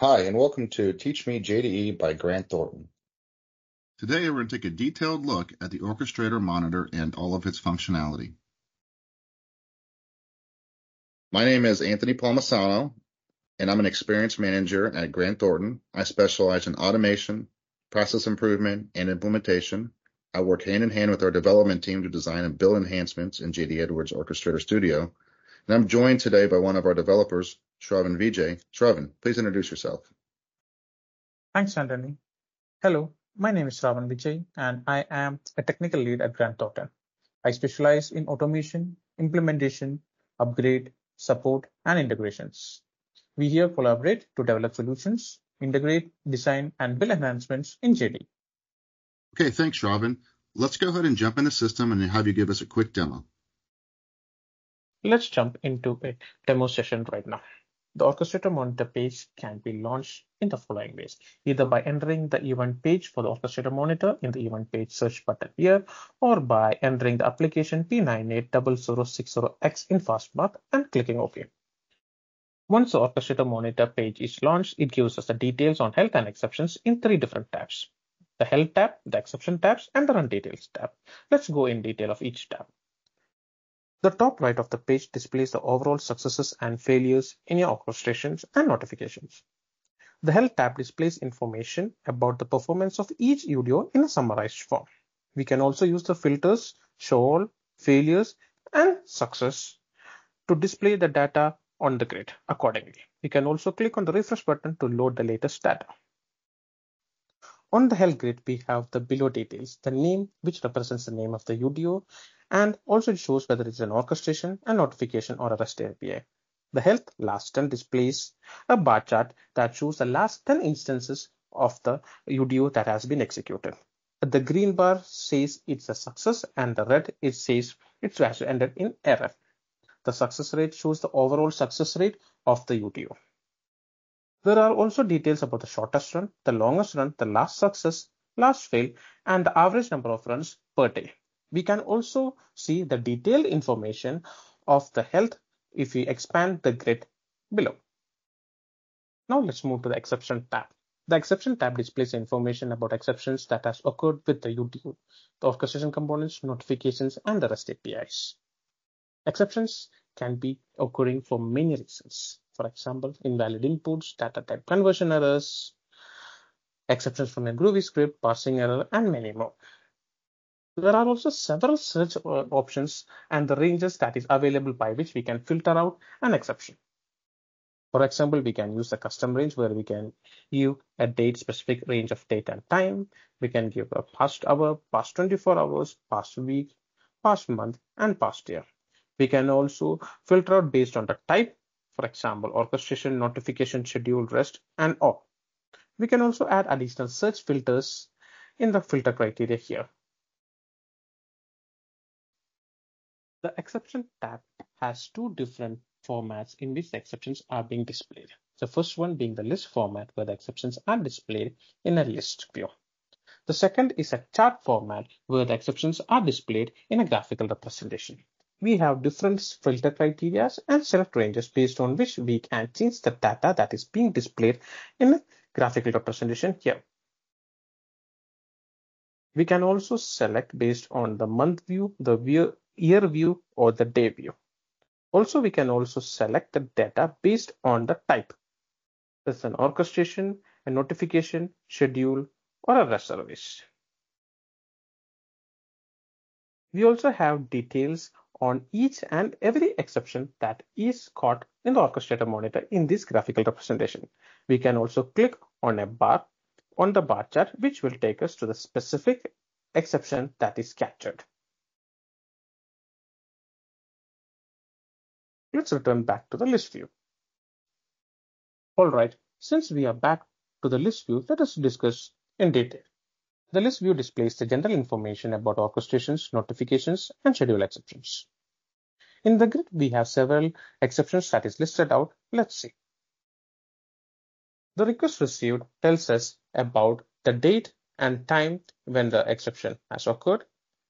Hi, and welcome to Teach Me JDE by Grant Thornton. Today, we're going to take a detailed look at the Orchestrator monitor and all of its functionality. My name is Anthony Palmisano, and I'm an experience manager at Grant Thornton. I specialize in automation, process improvement, and implementation. I work hand in hand with our development team to design and build enhancements in JD Edwards Orchestrator Studio. And I'm joined today by one of our developers, Shravan Vijay. Shravan, please introduce yourself. Thanks, Anthony. Hello, my name is Shravan Vijay, and I am a technical lead at Grant Thornton. I specialize in automation, implementation, upgrade, support, and integrations. We here collaborate to develop solutions, integrate, design, and build enhancements in JD. Okay, thanks, Shravan. Let's go ahead and jump in the system and have you give us a quick demo. Let's jump into a demo session right now. The orchestrator monitor page can be launched in the following ways, either by entering the E1 page for the orchestrator monitor in the E1 page search button here, or by entering the application P980060X in FastPath and clicking OK. Once the orchestrator monitor page is launched, it gives us the details on health and exceptions in three different tabs. The health tab, the exception tabs, and the run details tab. Let's go in detail of each tab. The top right of the page displays the overall successes and failures in your orchestrations and notifications. The Health tab displays information about the performance of each UDO in a summarized form. We can also use the filters, show all, failures, and success to display the data on the grid accordingly. We can also click on the refresh button to load the latest data. On the health grid, we have the below details, the name, which represents the name of the UDO, and also it shows whether it's an orchestration, a notification, or a REST API. The health last 10 displays a bar chart that shows the last 10 instances of the UDO that has been executed. The green bar says it's a success and the red it says it's actually ended in error. The success rate shows the overall success rate of the UDO. There are also details about the shortest run, the longest run, the last success, last fail, and the average number of runs per day. We can also see the detailed information of the health if we expand the grid below. Now let's move to the exception tab. The exception tab displays information about exceptions that has occurred with the UDO, the orchestration components, notifications, and the REST APIs. Exceptions can be occurring for many reasons. For example, invalid inputs, data type conversion errors, exceptions from a Groovy script, parsing error, and many more. There are also several search uh, options and the ranges that is available by which we can filter out an exception. For example, we can use a custom range where we can give a date specific range of date and time. We can give a past hour, past 24 hours, past week, past month, and past year. We can also filter out based on the type, for example, orchestration, notification, schedule, rest, and all. We can also add additional search filters in the filter criteria here. The exception tab has two different formats in which the exceptions are being displayed. The first one being the list format where the exceptions are displayed in a list view. The second is a chart format where the exceptions are displayed in a graphical representation. We have different filter criteria and select ranges based on which we can change the data that is being displayed in a graphical representation here. We can also select based on the month view, the year view or the day view. Also, we can also select the data based on the type. It's an orchestration, a notification, schedule, or a REST service. We also have details on each and every exception that is caught in the orchestrator monitor in this graphical representation. We can also click on a bar on the bar chart, which will take us to the specific exception that is captured. Let's return back to the list view. All right, since we are back to the list view, let us discuss in detail. The list view displays the general information about orchestrations, notifications, and schedule exceptions. In the grid, we have several exceptions that is listed out. Let's see. The request received tells us about the date and time when the exception has occurred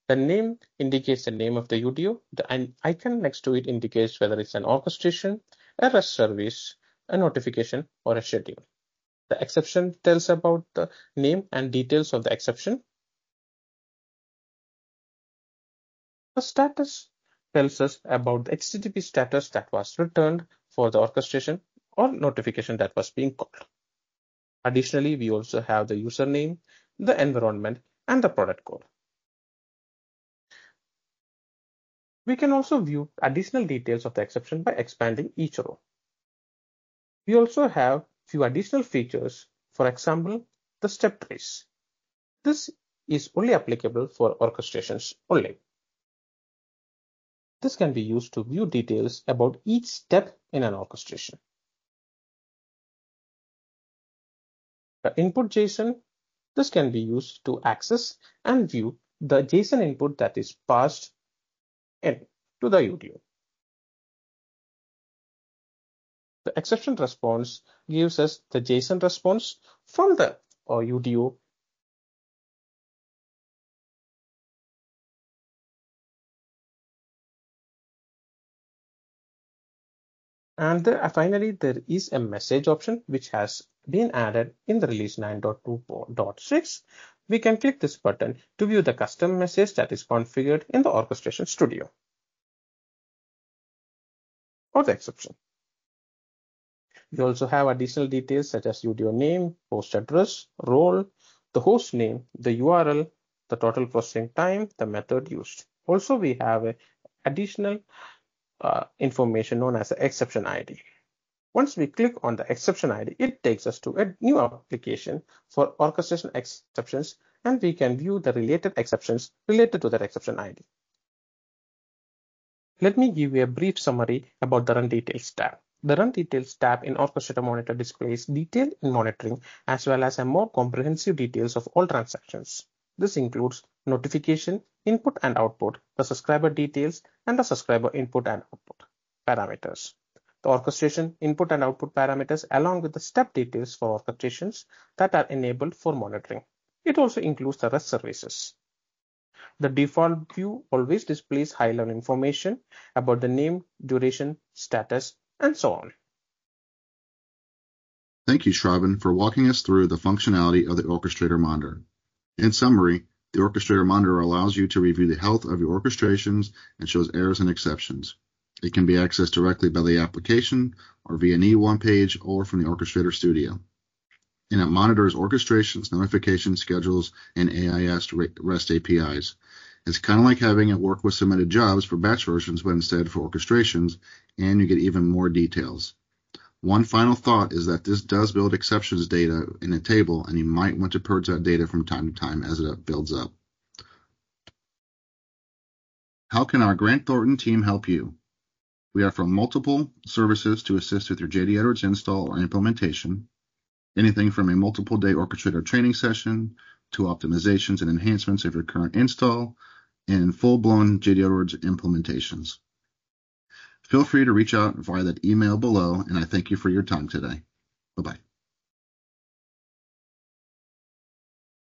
the name indicates the name of the UDO. The icon next to it indicates whether it's an orchestration, a REST service, a notification, or a schedule. The exception tells about the name and details of the exception. The status tells us about the HTTP status that was returned for the orchestration or notification that was being called. Additionally, we also have the username, the environment, and the product code. We can also view additional details of the exception by expanding each row. We also have few additional features, for example, the step trace. This is only applicable for orchestrations only. This can be used to view details about each step in an orchestration. The input JSON, this can be used to access and view the JSON input that is passed in to the UDO. The exception response gives us the JSON response from the uh, UDO And the, uh, finally, there is a message option which has been added in the release 9.2.6. We can click this button to view the custom message that is configured in the Orchestration Studio or the exception. We also have additional details such as UDO name, host address, role, the host name, the URL, the total processing time, the method used. Also, we have additional uh, information known as the exception ID. Once we click on the exception ID, it takes us to a new application for orchestration exceptions, and we can view the related exceptions related to that exception ID. Let me give you a brief summary about the Run Details tab. The Run Details tab in Orchestrator Monitor displays detail in monitoring as well as a more comprehensive details of all transactions. This includes notification, input and output, the subscriber details, and the subscriber input and output parameters. The orchestration input and output parameters along with the step details for orchestrations that are enabled for monitoring. It also includes the REST services. The default view always displays high-level information about the name, duration, status, and so on. Thank you, Shravan, for walking us through the functionality of the Orchestrator Monitor. In summary, the Orchestrator Monitor allows you to review the health of your orchestrations and shows errors and exceptions. It can be accessed directly by the application or via an E1 page or from the Orchestrator Studio. And it monitors orchestrations, notifications, schedules, and AIS REST APIs. It's kind of like having it work with submitted jobs for batch versions, but instead for orchestrations, and you get even more details. One final thought is that this does build exceptions data in a table, and you might want to purge that data from time to time as it builds up. How can our Grant Thornton team help you? We offer multiple services to assist with your JD Edwards install or implementation, anything from a multiple day orchestrator training session to optimizations and enhancements of your current install and full blown JD Edwards implementations. Feel free to reach out via that email below, and I thank you for your time today. Bye bye.